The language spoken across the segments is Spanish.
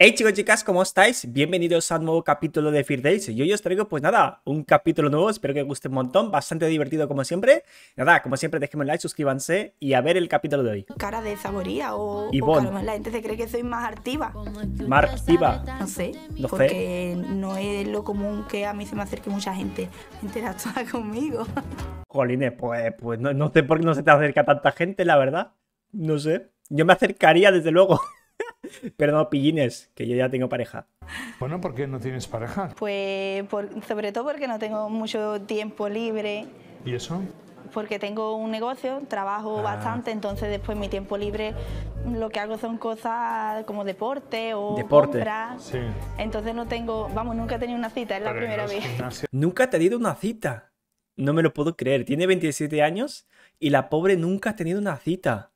Hey chicos y chicas, ¿cómo estáis? Bienvenidos a un nuevo capítulo de Fear Days. Y hoy os traigo, pues nada, un capítulo nuevo, espero que os guste un montón, bastante divertido como siempre. Nada, como siempre, déjenme un like, suscríbanse y a ver el capítulo de hoy. cara de saboría o, lo mejor la gente se cree que soy más activa. Mar activa. No sé, No sé. porque no es lo común que a mí se me acerque mucha gente a interactuar conmigo. Jolines, pues, pues no, no sé por qué no se te acerca tanta gente, la verdad. No sé. Yo me acercaría, desde luego. Pero no, pillines, que yo ya tengo pareja. Bueno, ¿por qué no tienes pareja? Pues por- sobre todo porque no tengo mucho tiempo libre, ¿Y eso? porque tengo un negocio, trabajo Ah. bastante, entonces después mi tiempo libre lo que hago son cosas como deporte o Deporte. compras. Sí. Entonces no tengo, vamos, nunca he tenido una cita, es la Pero primera vez. Nunca ha tenido una cita. No me lo puedo creer. Tiene 27 años y la pobre nunca ha tenido una cita.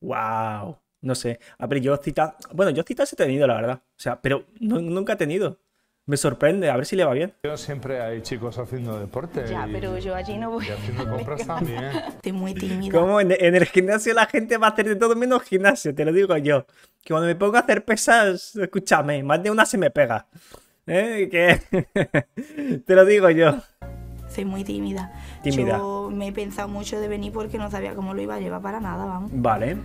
¡Wow! No sé. A ver, yo citas. Bueno, yo citas he tenido, la verdad. O sea, pero nu- nunca he tenido. Me sorprende. A ver si le va bien. siempre hay chicos haciendo deporte. Ya, y- pero yo allí no voy. Y haciendo compras también. Estoy muy tímida. Como en, en el gimnasio la gente va a hacer de todo menos gimnasio, te lo digo yo. Que cuando me pongo a hacer pesas, escúchame, más de una se me pega. ¿Eh? Que. te lo digo yo. Soy muy tímida. Tímida. Yo me he pensado mucho de venir porque no sabía cómo lo iba a llevar para nada, vamos. Vale.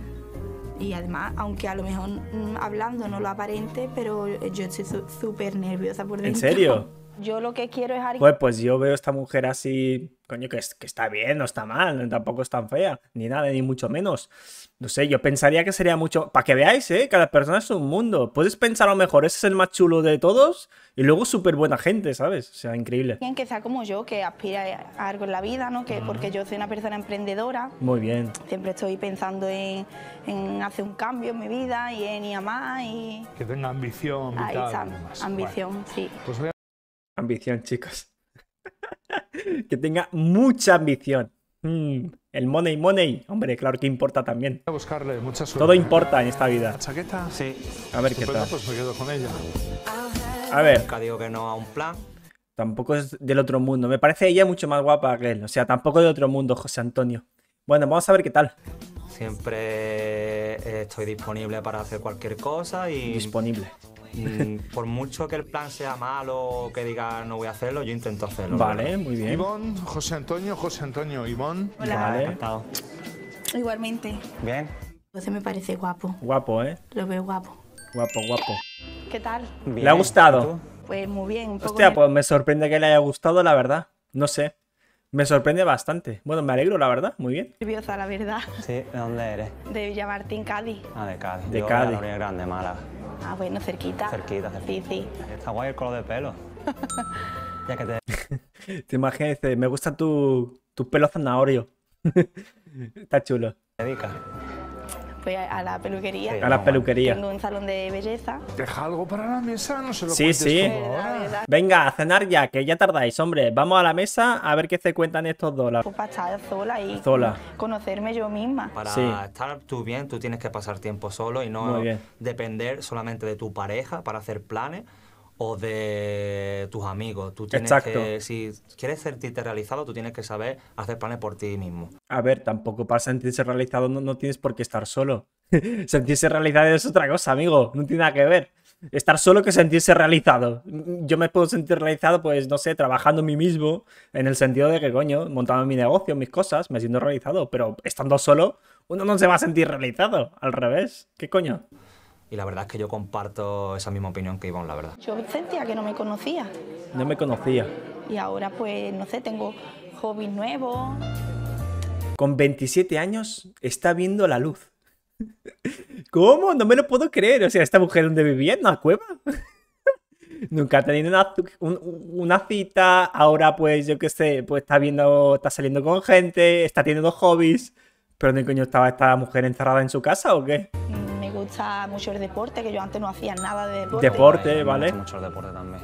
Y además, aunque a lo mejor mm, hablando no lo aparente, pero yo estoy súper nerviosa por ¿En dentro. serio? Yo lo que quiero es alguien Pues, pues yo veo a esta mujer así, coño, que, es- que está bien, no está mal, tampoco es tan fea, ni nada, ni mucho menos. No sé, yo pensaría que sería mucho. Para que veáis, ¿eh? Cada persona es un mundo. Puedes pensar a lo mejor, ese es el más chulo de todos, y luego súper buena gente, ¿sabes? O sea, increíble. que sea como yo, que aspire a algo en la vida, ¿no? Que, porque yo soy una persona emprendedora. Muy bien. Siempre estoy pensando en, en hacer un cambio en mi vida y en ir a más y... Que tenga ambición, Ahí vital está, y demás. ambición, sí. Bueno, pues voy Ambición, chicos. que tenga mucha ambición. Mm, el money, money. Hombre, claro que importa también. a buscarle mucha suerte. Todo importa en esta vida. ¿La chaqueta? Sí, A ver qué tal. pues me quedo con ella. A ver. nunca digo que no a un plan. Tampoco es del otro mundo. Me parece ella mucho más guapa que él. O sea, tampoco de otro mundo, José Antonio. Bueno, vamos a ver qué tal. Siempre eh, estoy disponible para hacer cualquier cosa y Disponible. Mm, por mucho que el plan sea malo o que diga no voy a hacerlo, yo intento hacerlo. Vale, verdad. muy bien. Ivonne, José Antonio, José Antonio, Ivonne. Hola. Vale. Encantado. Igualmente. Bien. Entonces me parece guapo, Guapo, ¿eh? lo veo guapo. Guapo, guapo. ¿Qué tal? Bien. ¿Le ha gustado? Pues muy bien, un poco Hostia, pues me sorprende que le haya gustado, la verdad. No sé. Me sorprende bastante. Bueno, me alegro, la verdad. Muy bien. nerviosa, la verdad, Sí, ¿de dónde eres? de Villamartín, Cádiz. Ah, de Cádiz. De Yo Cádiz. Orilla Grande, Málaga. Ah, bueno, cerquita. Cerquita, cerquita. Sí, sí. Está guay el color de pelo. ya que te Te imaginas, dice, me gusta tu, tu pelo zanahorio. Está chulo. dedicas. A, a la peluquería. Sí. A la peluquería. Tengo un salón de belleza. Deja algo para la mesa, no se lo Sí, sí. Verdad, verdad. Venga, a cenar ya, que ya tardáis, hombre. Vamos a la mesa a ver qué se cuentan estos dólares. Pues para estar sola y Sola. conocerme yo misma. Para Sí. estar tú bien, tú tienes que pasar tiempo solo y no depender solamente de tu pareja para hacer planes o de tus amigos. Tú tienes Exacto. que, si quieres sentirte realizado, tú tienes que saber hacer planes por ti mismo. A ver, tampoco para sentirse realizado no, no tienes por qué estar solo. sentirse realizado es otra cosa, amigo. No tiene nada que ver. Estar solo que sentirse realizado. Yo me puedo sentir realizado, pues, no sé, trabajando en mí mismo, en el sentido de que, coño, montando mi negocio, mis cosas, me siento realizado. Pero estando solo, uno no se va a sentir realizado. Al revés. ¿Qué coño? Y la verdad es que yo comparto esa misma opinión que Ivonne, la verdad. Yo sentía que no me conocía. No me conocía. Y ahora, pues, no sé, tengo hobbies nuevos. Con 27 años está viendo la luz. ¿Cómo? No me lo puedo creer. O sea, ¿esta mujer dónde vivía? ¿En una cueva? Nunca ha tenido una, un- una cita. Ahora, pues, yo qué sé, pues está viendo, está saliendo con gente, está teniendo hobbies. ¿Pero dónde coño estaba esta mujer encerrada en su casa o qué? Me gusta mucho el deporte, que yo antes no hacía nada de deporte. Deporte, Me ¿vale? gusta mucho el deporte también.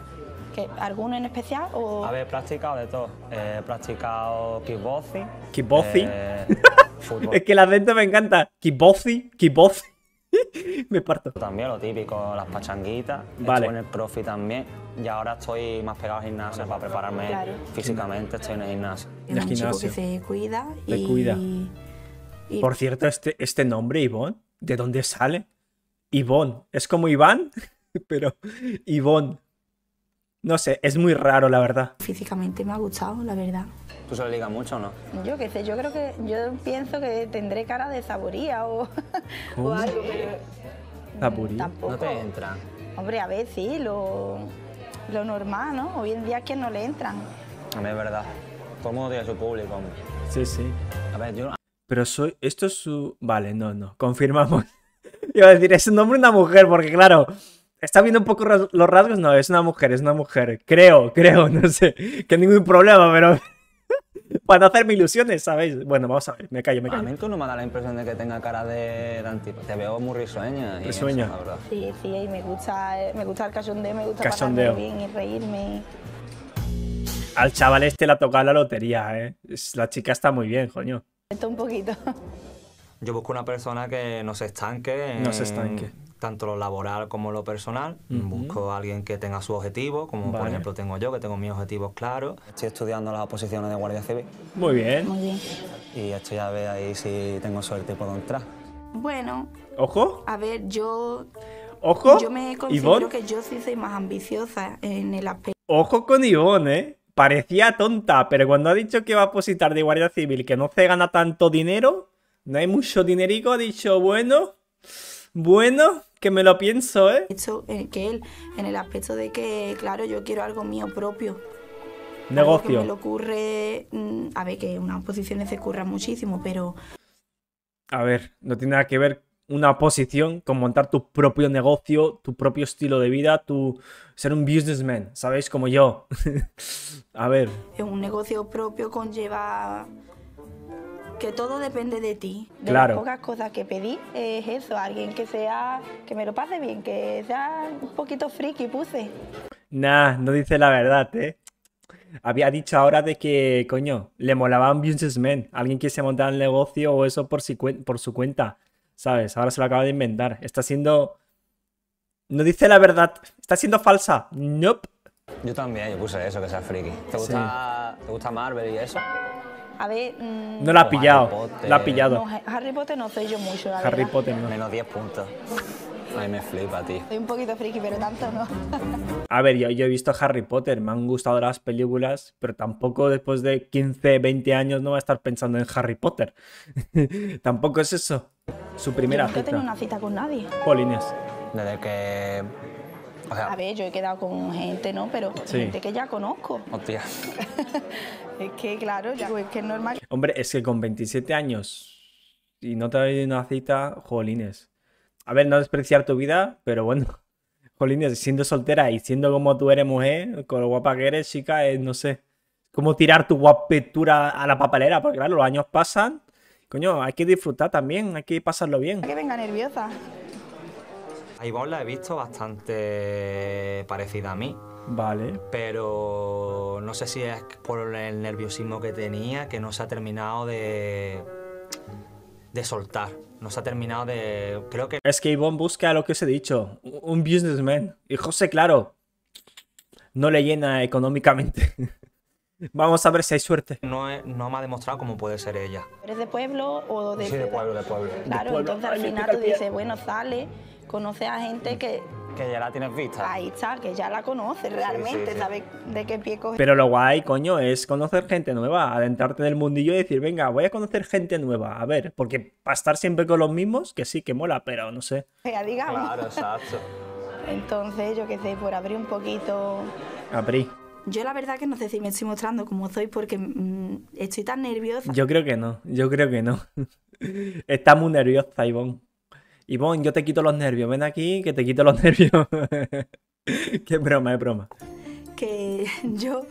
¿Que ¿Alguno en especial? O... A ver, he practicado de todo. He practicado kickboxing. Kickboxing. eh, Es que el acento me encanta. Kibozi, kibozi. me parto. también, lo típico, las pachanguitas. Vale. Estuve en el profi también. Y ahora estoy más pegado al gimnasio para prepararme Claro. físicamente. Estoy en el gimnasio. Es El un chico gimnasio. que se cuida. Se y... cuida. y- Por cierto, este, este nombre, Ivonne, ¿de dónde sale? Ivonne, ¿es como Iván? Pero, Ivonne, no sé, es muy raro, la verdad. Físicamente me ha gustado, la verdad. ¿Tú se lo ligas mucho o no? Yo qué sé, yo creo que, yo pienso que tendré cara de saboría o, o algo, pero Saboría. tampoco. No te entra. Hombre, a ver, sí, lo, lo normal, ¿no? Hoy en día es que no le entran. A mí es verdad. Todo el mundo tiene su público, hombre. Sí, sí. A ver, yo Pero soy. Esto es su. Vale, no, no. Confirmamos. Iba a decir, es un hombre una mujer, porque claro. Está viendo un poco los rasgos. No, es una mujer, es una mujer. Creo, creo, no sé. Que ningún problema, pero. Para no hacerme ilusiones, ¿sabéis? Bueno, vamos a ver. Me callo, me A callo. mí tú no me da la impresión de que tenga cara de, antipo. Te veo muy risueña. y eso, Risueña. la verdad. Sí, sí, y me gusta, eh, me gusta el cachondeo, me gusta Cachondeo. bien y reírme. Al chaval este le ha tocado la lotería, ¿eh? La chica está muy bien, coño. Esto un poquito. Yo busco una persona que no se estanque. No se en estanque. Tanto lo laboral como lo personal. Busco a alguien que tenga su objetivo, como por ejemplo tengo yo, que tengo mis objetivos claros. Estoy estudiando las oposiciones de Guardia Civil Muy bien. Muy bien. y estoy a ver ahí si tengo suerte y puedo entrar. Bueno, Ojo, a ver, yo, ojo. yo me considero Ivonne. que yo sí soy más ambiciosa en el aspecto. Ojo con Ivonne, ¿eh? Parecía tonta, pero cuando ha dicho que va a opositar de Guardia Civil, que no se gana tanto dinero, no hay mucho dinerico, ha dicho, bueno, bueno, que me lo pienso, ¿eh? hecho, eh, que él, en el aspecto de que, claro, yo quiero algo mío propio. Algo que Negocio. me lo ocurre, mm, a ver, que unas posiciones se curran muchísimo, pero A ver, no tiene nada que ver una oposición con montar tu propio negocio, tu propio estilo de vida, tu ser un businessman, ¿sabéis? Como yo. a ver, en un negocio propio conlleva que todo depende de ti. De Claro. las pocas cosas que pedí es eso, alguien que sea, que me lo pase bien, que sea un poquito friki, puse. nah, no dice la verdad, ¿eh? Había dicho ahora de que, coño, le molaba un businessman, alguien que se montara el negocio o eso por, si por su cuenta, ¿sabes? Ahora se lo acaba de inventar. Está siendo... No dice la verdad, está siendo falsa. Nope. Yo también, yo puse eso, que sea friki. ¿Te gusta, ¿te gusta Marvel y eso? A ver, mm, No la ha pillado, Potter. la ha pillado. no, Harry Potter no soy yo mucho, la Harry verdad. Potter no. Menos 10 puntos. A mí me flipa, tío. Soy un poquito friki, pero tanto no. A ver, yo, yo he visto Harry Potter, me han gustado las películas, pero tampoco después de 15, 20 años no va a estar pensando en Harry Potter. tampoco es eso. Su Yo primera nunca he tenido cita. una cita con nadie. Polines. Desde que. O A sea, ver, yo he quedado con gente, ¿no? Pero Sí. gente que ya conozco. hostia. Es que, claro, ya, es que es normal. Hombre, es que con 27 años y no te ha habido una cita, jolines. A ver, no despreciar tu vida, pero bueno. Jolines, siendo soltera y siendo como tú eres mujer, con lo guapa que eres, chica, es, no sé. Como tirar tu guapetura a la papelera, porque claro, los años pasan. Coño, hay que disfrutar también, hay que pasarlo bien. Que venga nerviosa. A Ivonne la he visto bastante parecida a mí. Vale. pero no sé si es por el nerviosismo que tenía que no se ha terminado de de soltar, no se ha terminado de creo que Es que Ivonne busca lo que os he dicho, un businessman. Y José, claro, no le llena económicamente. Vamos a ver si hay suerte. no, es- no me ha demostrado cómo puede ser ella. ¿Eres de pueblo o de Sí, de pueblo, de pueblo. Claro, pueblo. entonces al final tú dices, bueno, sale, conoce a gente que Que ya la tienes vista. ahí está, que ya la conoce realmente, sí. sabe de qué pie coge. Pero lo guay, coño, es conocer gente nueva, adentrarte en el mundillo y decir, venga, voy a conocer gente nueva. A ver, porque para estar siempre con los mismos, que sí, que mola, pero no sé. Ya, digamos. Claro, exacto. Entonces, yo qué sé, por abrir un poquito. Abrí. Yo la verdad que no sé si me estoy mostrando como soy porque mm, estoy tan nerviosa. Yo creo que no, yo creo que no. Está muy nerviosa, Ivonne. Ivonne, yo te quito los nervios. Ven aquí, que te quito los nervios. Qué broma, es broma. que yo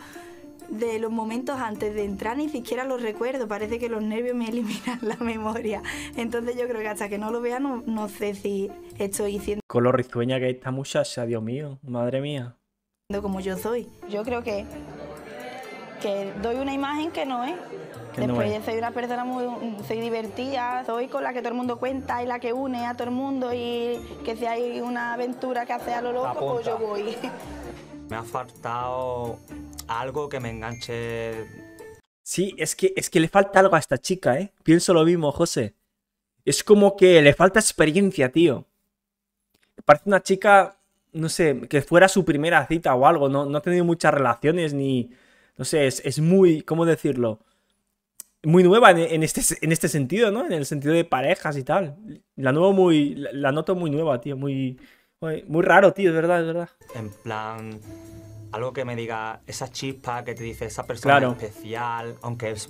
de los momentos antes de entrar ni siquiera los recuerdo, parece que los nervios me eliminan la memoria. Entonces yo creo que hasta que no lo vea no, no sé si estoy siendo Con lo risueña que está muchacha, Dios mío, madre mía. Como yo soy. Yo creo que, que doy una imagen que no es. Que no Después es. soy una persona muy soy divertida, soy con la que todo el mundo cuenta y la que une a todo el mundo y que si hay una aventura que hace a lo loco, pues yo voy. Me ha faltado algo que me enganche Sí, es que, es que le falta algo a esta chica, ¿eh? Pienso lo mismo, José. Es como que le falta experiencia, tío. Parece una chica no sé, que fuera su primera cita o algo. No, no ha tenido muchas relaciones ni, no sé, es, es muy, ¿cómo decirlo? Muy nueva en, este, en este sentido, ¿no? En el sentido de parejas y tal. La, nuevo muy, la, la noto muy nueva, tío. Muy, muy, muy raro, tío, es verdad, es verdad. En plan, algo que me diga esa chispa que te dice esa persona Claro. especial, aunque es,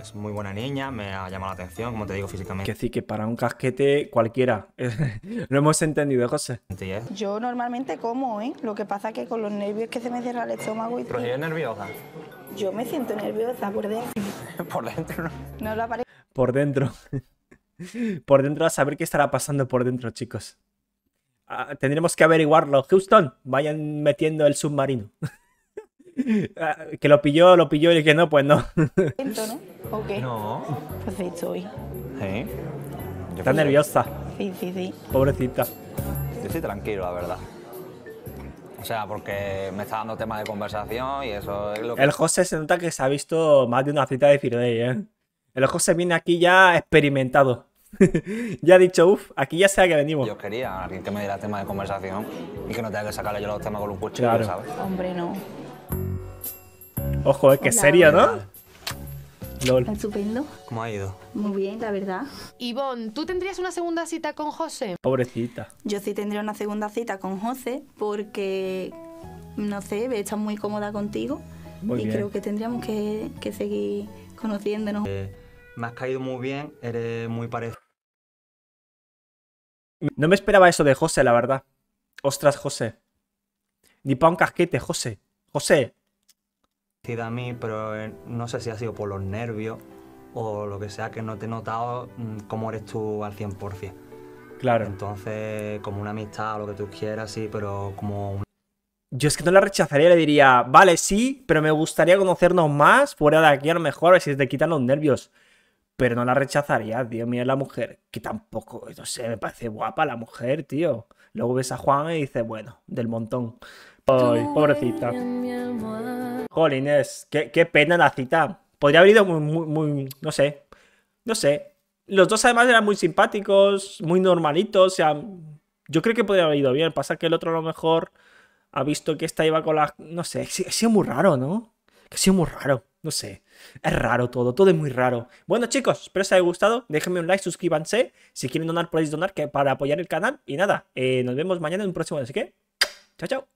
es muy buena niña, me ha llamado la atención, como te digo físicamente. Que decir que para un casquete cualquiera. Lo hemos entendido, José. es- Yo normalmente como, ¿eh? Lo que pasa que con los nervios que se me cierra el estómago y Pero si es nerviosa. yo me siento nerviosa por dentro. Por dentro, ¿no? No lo aparece. Por dentro. por dentro a saber qué estará pasando por dentro, chicos. Ah, tendremos que averiguarlo. Houston, vayan metiendo el submarino. Ah, que lo pilló, lo pilló y que no, pues no. ¿no? ¿O qué? No. Pues estoy. Sí. Yo Está nerviosa, Sí, sí, sí. pobrecita. Yo estoy tranquilo, la verdad. O sea, porque me está dando tema de conversación y eso es lo que... El José se nota que se ha visto más de una cita de Firday, ¿eh? El José viene aquí ya experimentado. ya ha dicho, uff, aquí ya sé a que venimos. Yo quería alguien que me diera tema de conversación y que no tenga que sacarle yo los temas con un cuchillo, Claro. ¿sabes? Hombre, no. Ojo, es que Hola, serio, ¿no? LOL. Estupendo. ¿Cómo ha ido? Muy bien, la verdad. Ivonne, ¿tú tendrías una segunda cita con José? Pobrecita. Yo sí tendría una segunda cita con José porque, no sé, he estado muy cómoda contigo Muy y bien. creo que tendríamos que, que seguir conociéndonos. Me has caído muy bien, eres muy parecida No me esperaba eso de José, la verdad. Ostras, José. Ni pa' un casquete, José. José. a mí, pero eh, no sé si ha sido por los nervios o lo que sea, que no te he notado mm, cómo eres tú al 100%. Claro. Entonces, como una amistad o lo que tú quieras, sí, pero como un Yo es que no la rechazaría, le diría, vale, sí, pero me gustaría conocernos más, fuera de aquí a lo mejor, si te quitan los nervios. Pero no la rechazaría, tío. Mira la mujer, que tampoco, no sé, me parece guapa la mujer, tío. Luego ves a Juan y dices, bueno, del montón. Ay, pobrecita. Jolines, qué, qué pena la cita. Podría haber ido muy, muy, muy, no sé, no sé. Los dos además eran muy simpáticos, muy normalitos, o sea, yo creo que podría haber ido bien. Pasa que el otro a lo mejor ha visto que esta iba con la... No sé, ha sido ha sido muy raro, ¿no? Ha sido muy raro, no sé. Es raro todo, todo es muy raro. Bueno chicos, espero os haya gustado. Déjenme un like, suscríbanse. Si quieren donar, podéis donar que para apoyar el canal. Y nada, eh, nos vemos mañana en un próximo. Así que, chao, chao.